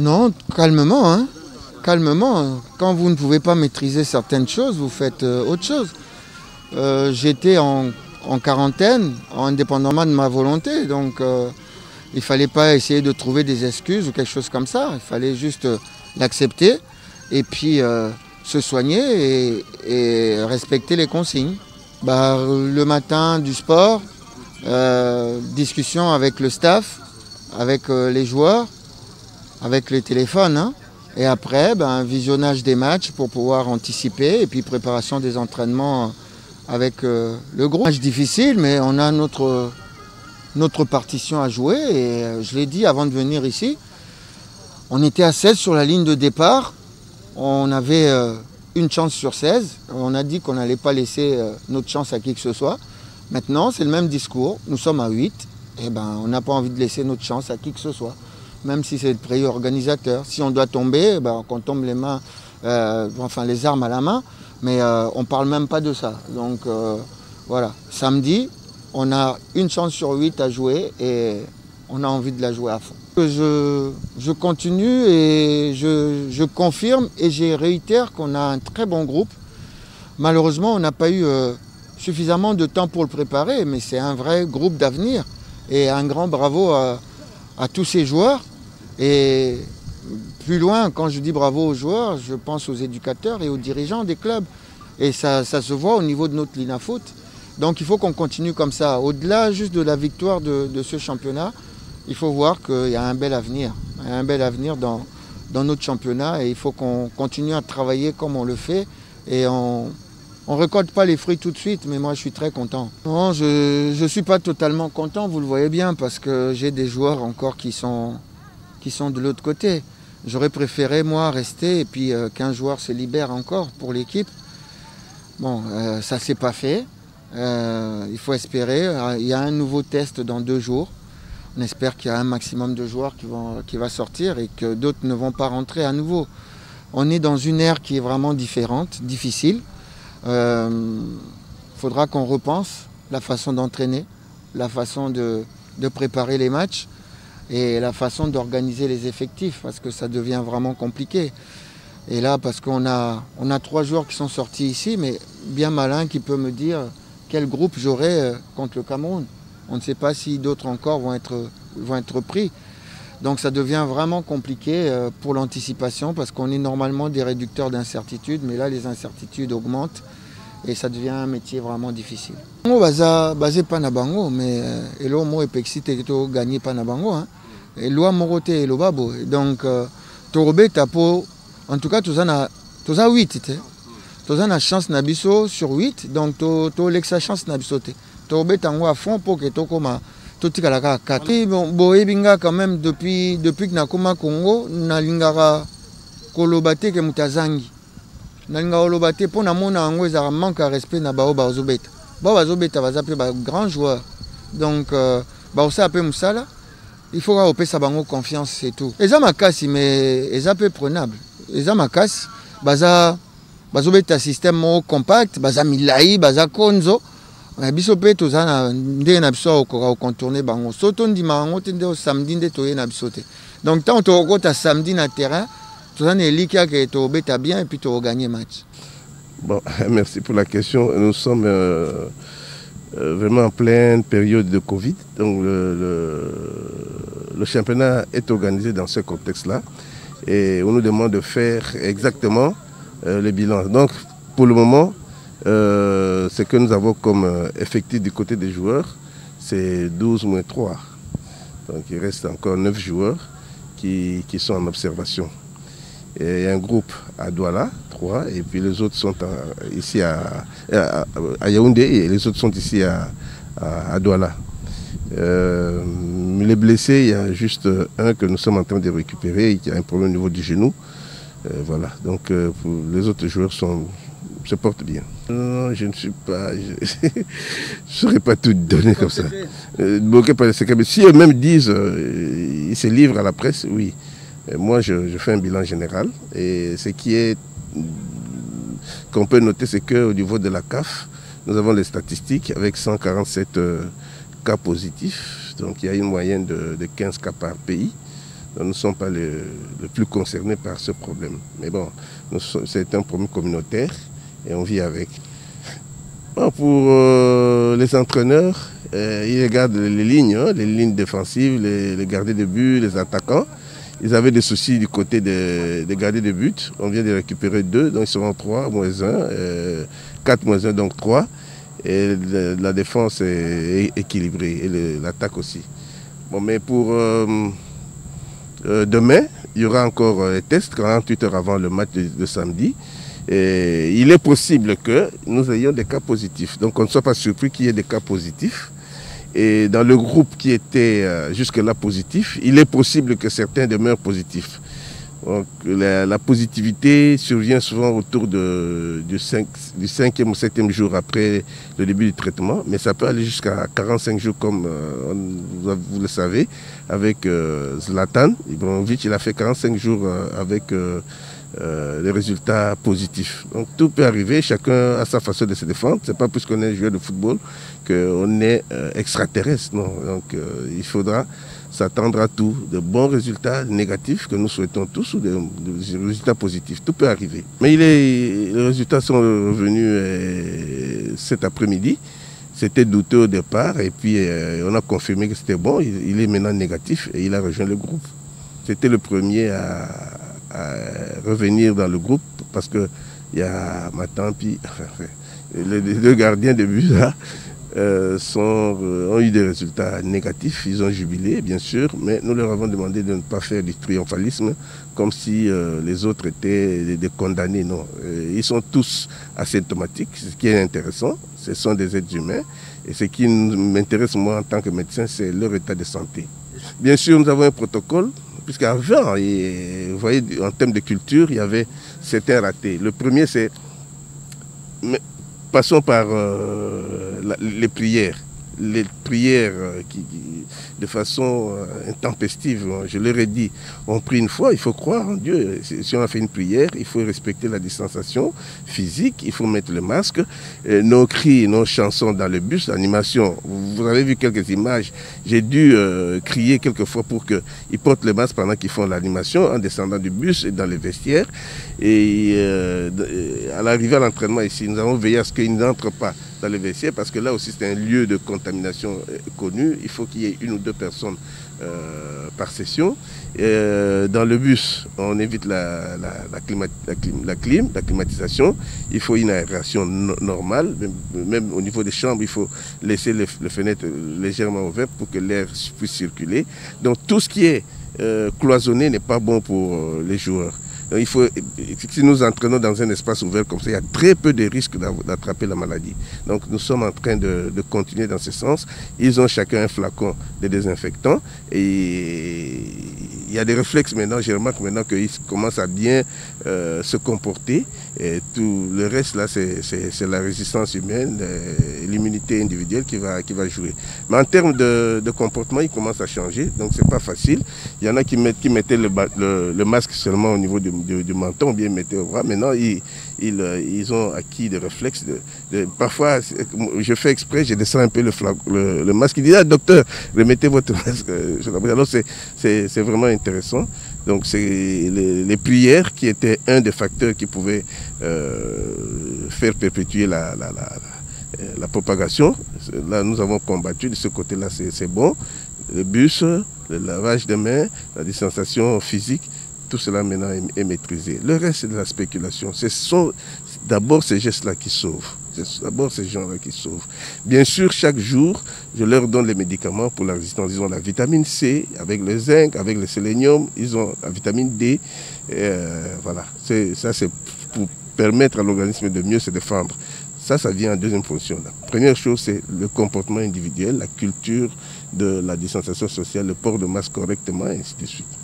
Non, calmement, hein. Calmement. Quand vous ne pouvez pas maîtriser certaines choses, vous faites euh, autre chose. Euh, J'étais en, quarantaine, indépendamment de ma volonté, donc euh, il ne fallait pas essayer de trouver des excuses ou quelque chose comme ça. Il fallait juste l'accepter et puis se soigner et, et, respecter les consignes. Bah, le matin du sport, discussion avec le staff, avec les joueurs avec les téléphones. Hein. Et après, ben, visionnage des matchs pour pouvoir anticiper et puis préparation des entraînements avec euh, le groupe. Match difficile, mais on a notre, notre partition à jouer. Et euh, je l'ai dit avant de venir ici, on était à 16 sur la ligne de départ. On avait euh, une chance sur 16. On a dit qu'on n'allait pas laisser notre chance à qui que ce soit. Maintenant, c'est le même discours. Nous sommes à 8. Et ben, on n'a pas envie de laisser notre chance à qui que ce soit même si c'est le prix organisateur. Si on doit tomber, ben, qu'on tombe les mains, euh, enfin les armes à la main, mais euh, on ne parle même pas de ça. Donc euh, voilà, samedi, on a une chance sur huit à jouer et on a envie de la jouer à fond. Je, continue et je, confirme et je réitère qu'on a un très bon groupe. Malheureusement, on n'a pas eu suffisamment de temps pour le préparer, mais c'est un vrai groupe d'avenir. Et un grand bravo à tous ces joueurs. Et plus loin, quand je dis bravo aux joueurs, je pense aux éducateurs et aux dirigeants des clubs. Et ça, ça se voit au niveau de notre ligne à foot. Donc il faut qu'on continue comme ça. Au-delà juste de la victoire de, ce championnat, il faut voir qu'il y a un bel avenir. Il y a un bel avenir dans, dans notre championnat et il faut qu'on continue à travailler comme on le fait. Et on, on ne récolte pas les fruits tout de suite, mais moi je suis très content. Non, je ne suis pas totalement content, vous le voyez bien, parce que j'ai des joueurs encore qui sont, qui sont de l'autre côté. J'aurais préféré, moi, rester et puis euh, qu'un joueur se libère encore pour l'équipe. Bon, euh, ça ne s'est pas fait. Euh, il faut espérer. Il y a un nouveau test dans deux jours. On espère qu'il y a un maximum de joueurs qui, vont, qui va sortir et que d'autres ne vont pas rentrer à nouveau. On est dans une ère qui est vraiment différente, difficile. Il faudra qu'on repense la façon d'entraîner, la façon de, de, préparer les matchs et la façon d'organiser les effectifs parce que ça devient vraiment compliqué. Et là, parce qu'on a, on a trois joueurs qui sont sortis ici, mais bien malin qui peut me dire quel groupe j'aurai contre le Cameroun. On ne sait pas si d'autres encore vont être, vont être pris. Donc ça devient vraiment compliqué pour l'anticipation parce qu'on est normalement des réducteurs d'incertitudes, mais là les incertitudes augmentent et ça devient un métier vraiment difficile. On baza basé pas na bango mais elo mo epexi te to gagner pas na bango hein. Loi moko te elo babo donc torobeta po en tout cas toza na toza 8 te. Toza na chance na biso sur 8 donc to to chance na biso te. Torobeta ngo à fond pour que to koma totikala kaka 4 bon boyebi nga quand même depuis depuis que nakoma congo nalingaka koloba te ke moto azangi. Nalingaka koloba te mpo namona yango ezalaka manque ya respect na bao bazobeta. Bao bazobeta baza mpe bagrand joueur. Donc euh, bakosala mpe mosala il faut kaka kopesa bango confiance c'est tout. Eza makasi mais eza mpe prenable. Eza makasi baza bazobeta système moko compact baza milai baza konzo. Biso mpe toza na ndenge na biso akokoka kocontourne bango so tondima yango te nde samedi nde toye na biso te donc ntango tokokota samedi na terrain toza na eliki ake tobeta bien et puis tokoganye match. Bon merci pour la question. Nous sommes euh, euh, vraiment en pleine période de covid. Donc le, le, le championnat est organisé dans ce contexte là et on nous demande de faire exactement euh, le bilan donc pour le moment euh, ce que nous avons comme euh, effectif du côté des joueurs, c'est 12 moins 3. Donc il reste encore 9 joueurs qui, sont en observation. Et il y a un groupe à Douala, 3, et puis les autres sont ici à, Yaoundé, et les autres sont ici à Douala. Euh, les blessés, il y a juste un que nous sommes en train de récupérer, qui a un problème au niveau du genou. voilà, donc les autres joueurs se portent bien. Non, je ne suis pas. Je ne saurais pas tout donner comme ça. Si eux-mêmes disent, euh, ils se livrent à la presse, oui. Et moi, je, fais un bilan général. Et ce qui est. qu'on peut noter, c'est qu'au niveau de la CAF, nous avons les statistiques avec 147 euh, cas positifs. Donc il y a une moyenne de, de 15 cas par pays. nous ne sommes pas les, plus concernés par ce problème. Mais bon, c'est un problème communautaire et on vit avec. pour euh, les entraîneurs, euh, ils regardent les lignes, hein, les lignes défensives, les, les gardiens de but, les attaquants. Ils avaient des soucis du côté des, gardiens de but. On vient de récupérer deux, donc ils seront trois moins un, euh, quatre moins un, donc trois. Et la défense est équilibrée et l'attaque aussi. Bon, mais pour euh, euh, demain, il y aura encore un test 48 heures avant le match de, samedi. Et il est possible que nous ayons des cas positifs. Donc on ne soit pas surpris qu'il y ait des cas positifs. Et dans le groupe qui était euh, jusque-là positif, il est possible que certains demeurent positifs. Donc, la, positivité survient souvent autour de, du, 5, du, cinquième ou septième jour après le début du traitement, mais ça peut aller jusqu'à 45 jours comme euh, vous, le savez, avec euh, Zlatan Ibrahimovic, il a fait 45 jours avec euh, les résultats positifs. Donc tout peut arriver, chacun a sa façon de se défendre. C'est pas parce qu'on est joueur de football qu'on est extraterrestre. Non. Donc il faudra s'attendre à tout, de bons résultats négatifs que nous souhaitons tous ou des, résultats positifs. Tout peut arriver. Mais il les résultats sont revenus cet après-midi. C'était douteux au départ et puis on a confirmé que c'était bon. il est maintenant négatif et il a rejoint le groupe. C'était le premier à, revenir dans le groupe parce qu'il y a ma tante, les deux gardiens de but là, euh, euh, ont eu des résultats négatifs. Ils ont jubilé, bien sûr, mais nous leur avons demandé de ne pas faire du triomphalisme comme si euh, les autres étaient des, condamnés. Non, ils sont tous asymptomatiques, ce qui est intéressant. Ce sont des êtres humains. Et ce qui m'intéresse, moi, en tant que médecin, c'est leur état de santé. Bien sûr, nous avons un protocole Puisqu'avant, vous voyez, en termes de culture, il y avait certains ratés. Le premier, c'est. Passons par les prières les prières euh, qui, de façon euh, intempestive. Hein. Je leur ai dit, on prie une fois, il faut croire en Dieu. Si on a fait une prière, il faut respecter la distanciation physique, il faut mettre le masque. nos cris, nos chansons dans le bus, l'animation, vous avez vu quelques images. J'ai dû euh, crier quelques fois pour qu'ils portent le masque pendant qu'ils font l'animation en descendant du bus et dans les vestiaires. Et à l'arrivée à l'entraînement ici, nous avons veillé à ce qu'ils n'entrent pas dans vestiaires parce que là aussi c'est un lieu de contamination euh, connu. Il faut qu'il y ait une ou deux personnes euh, par session. Euh, dans le bus, on évite la, la, clim, la, climatisation. Il faut une aération normale. Même, au niveau des chambres, il faut laisser les, fenêtres légèrement ouvertes pour que l'air puisse circuler. Donc tout ce qui est cloisonné n'est pas bon pour les joueurs il faut, si nous entraînons dans un espace ouvert comme ça, il y a très peu de risques d'attraper la maladie. Donc nous sommes en train de, continuer dans ce sens. Ils ont chacun un flacon de désinfectant et il y a des réflexes maintenant, je remarque maintenant qu'ils commencent à bien euh, se comporter. Et tout le reste là, c'est la résistance humaine, euh, l'immunité individuelle qui va, qui va jouer. Mais en termes de, comportement, ils commencent à changer, donc c'est pas facile. Il y en a qui, mettaient le, masque seulement au niveau du menton, bien mettez au bras. Maintenant, ils, ils, euh, ils, ont acquis des réflexes. Parfois, je fais exprès, je descends un peu le, masque. Il dit, ah, docteur, remettez votre masque. Alors, c'est vraiment intéressant. Donc, c'est les, prières qui étaient un des facteurs qui pouvaient euh, faire perpétuer la, propagation. Là, nous avons combattu de ce côté-là, c'est bon. Le bus, le lavage de mains, la distanciation physique, tout cela maintenant est, maîtrisé. Le reste, c'est de la spéculation. Ce sont d'abord ces gestes-là qui sauvent. C'est d'abord ces gens-là qui sauvent. Bien sûr, chaque jour, je leur donne les médicaments pour la résistance. Ils ont la vitamine C, avec le zinc, avec le sélénium, ils ont la vitamine D. Euh, voilà. Ça, c'est pour permettre à l'organisme de mieux se défendre. Ça, ça vient en deuxième fonction. La première chose, c'est le comportement individuel, la culture de la distanciation sociale, le port de masque correctement, et ainsi de suite.